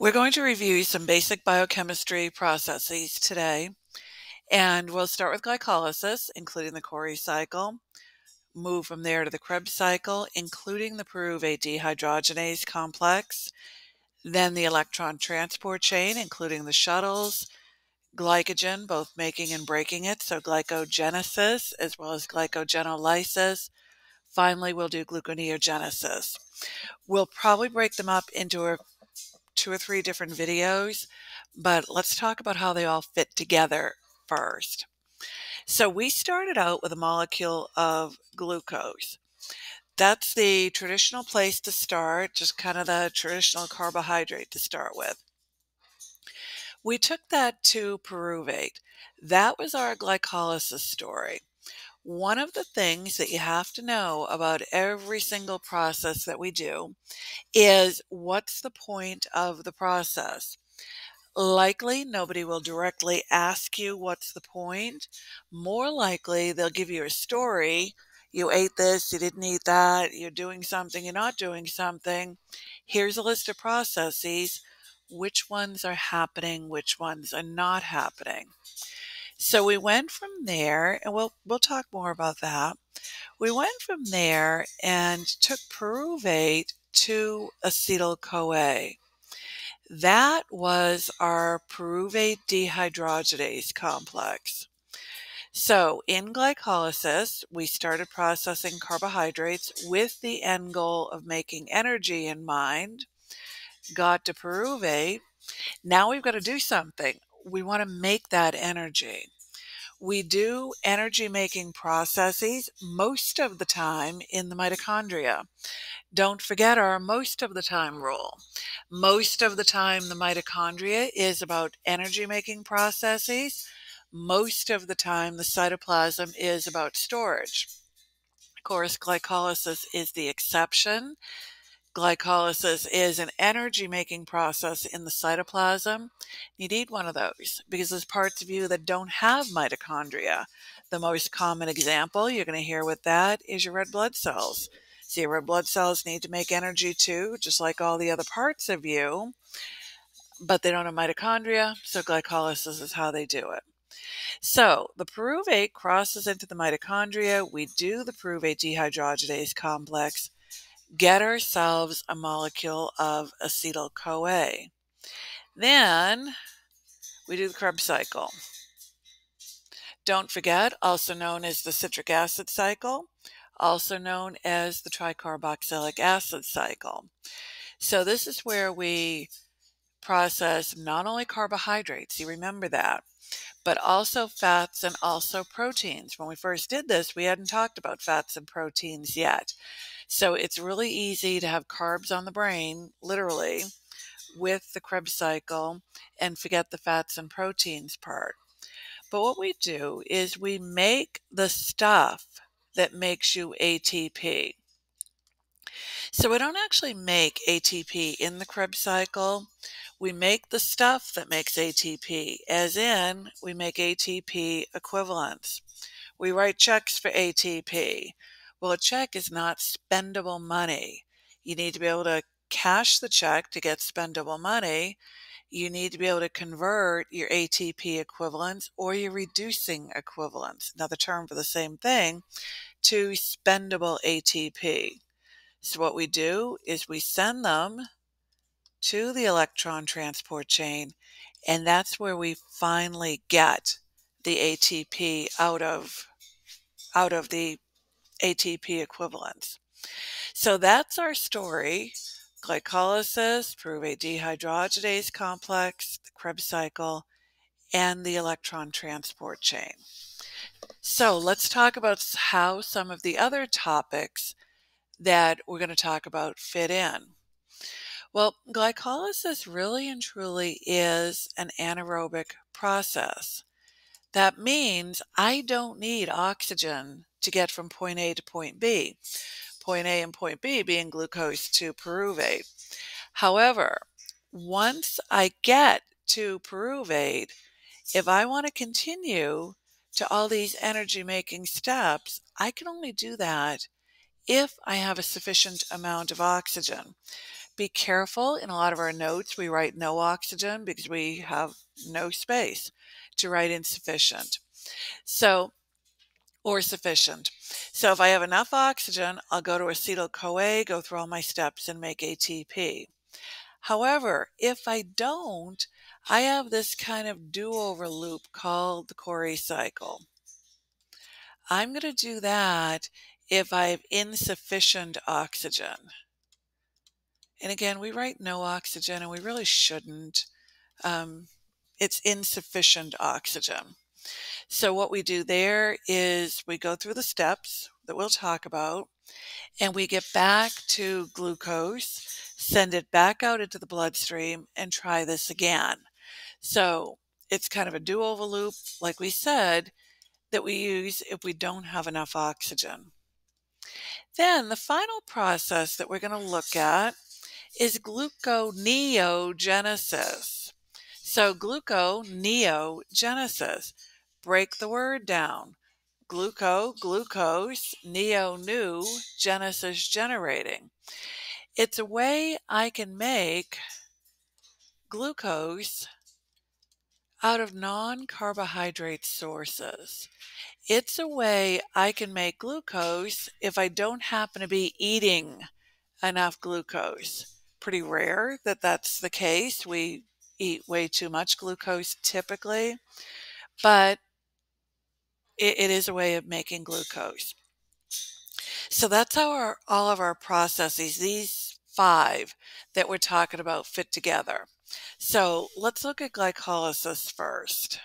We're going to review some basic biochemistry processes today, and we'll start with glycolysis, including the Cori cycle, move from there to the Krebs cycle, including the pyruvate dehydrogenase complex, then the electron transport chain, including the shuttles, glycogen, both making and breaking it, so glycogenesis as well as glycogenolysis. Finally, we'll do gluconeogenesis. We'll probably break them up into a two or three different videos, but let's talk about how they all fit together first. So we started out with a molecule of glucose. That's the traditional place to start, just kind of the traditional carbohydrate to start with. We took that to pyruvate. That was our glycolysis story. One of the things that you have to know about every single process that we do is what's the point of the process? Likely, nobody will directly ask you what's the point. More likely, they'll give you a story. You ate this, you didn't eat that, you're doing something, you're not doing something. Here's a list of processes. Which ones are happening, which ones are not happening? So we went from there, and we'll we'll talk more about that. We went from there and took pyruvate to acetyl CoA. That was our pyruvate dehydrogenase complex. So, in glycolysis, we started processing carbohydrates with the end goal of making energy in mind, got to pyruvate. Now we've got to do something we want to make that energy. We do energy making processes most of the time in the mitochondria. Don't forget our most of the time rule. Most of the time, the mitochondria is about energy making processes. Most of the time, the cytoplasm is about storage. Of course, glycolysis is the exception. Glycolysis is an energy making process in the cytoplasm. You need one of those because there's parts of you that don't have mitochondria. The most common example you're going to hear with that is your red blood cells. So your red blood cells need to make energy too, just like all the other parts of you, but they don't have mitochondria, so glycolysis is how they do it. So the pyruvate crosses into the mitochondria. We do the pyruvate dehydrogenase complex get ourselves a molecule of acetyl CoA. Then we do the Krebs cycle. Don't forget, also known as the citric acid cycle, also known as the tricarboxylic acid cycle. So, this is where we process not only carbohydrates, you remember that, but also fats and also proteins. When we first did this, we hadn't talked about fats and proteins yet. So it's really easy to have carbs on the brain, literally, with the Krebs cycle and forget the fats and proteins part. But what we do is we make the stuff that makes you ATP. So we don't actually make ATP in the Krebs cycle. We make the stuff that makes ATP, as in we make ATP equivalents. We write checks for ATP. Well, a check is not spendable money. You need to be able to cash the check to get spendable money. You need to be able to convert your ATP equivalents or your reducing equivalents, another term for the same thing, to spendable ATP. So, what we do is we send them to the electron transport chain, and that's where we finally get the ATP out of out of the ATP equivalents. So that's our story. Glycolysis, pyruvate dehydrogenase complex, the Krebs cycle, and the electron transport chain. So let's talk about how some of the other topics that we're going to talk about fit in. Well, glycolysis really and truly is an anaerobic process. That means I don't need oxygen to get from point A to point B. Point A and point B being glucose to pyruvate. However, once I get to pyruvate, if I want to continue to all these energy making steps, I can only do that if I have a sufficient amount of oxygen. be careful in a lot of our notes. We write no oxygen because we have no space to write insufficient. So, or sufficient. So if I have enough oxygen, I'll go to acetyl CoA, go through all my steps and make ATP. However, if I don't, I have this kind of do-over loop called the Cori cycle. I'm going to do that if I have insufficient oxygen. And again, we write no oxygen and we really shouldn't. Um, it's insufficient oxygen. So what we do there is we go through the steps that we'll talk about and we get back to glucose, send it back out into the bloodstream and try this again. So it's kind of a do-over loop, like we said, that we use if we don't have enough oxygen. Then the final process that we're going to look at is gluconeogenesis. So gluconeogenesis, break the word down. Gluco, glucose, neo, new, genesis, generating. It's a way I can make glucose out of non carbohydrate sources. It's a way I can make glucose if I don't happen to be eating enough glucose. Pretty rare that that's the case. We eat way too much glucose typically, but it, it is a way of making glucose. So that's how our, all of our processes, these five that we're talking about, fit together. So let's look at glycolysis first.